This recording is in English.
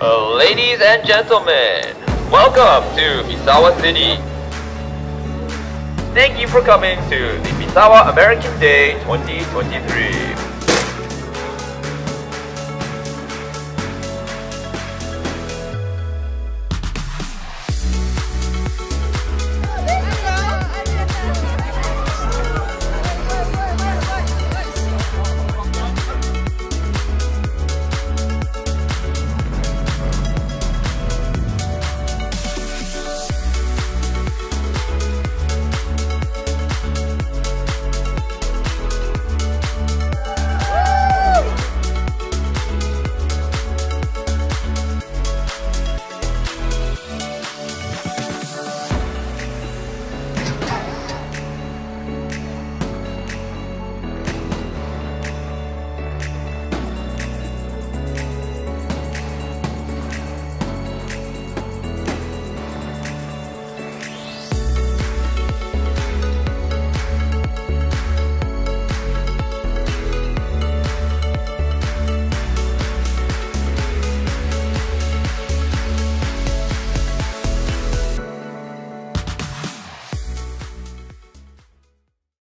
Uh, ladies and gentlemen, welcome to Misawa City. Thank you for coming to the Misawa American Day 2023.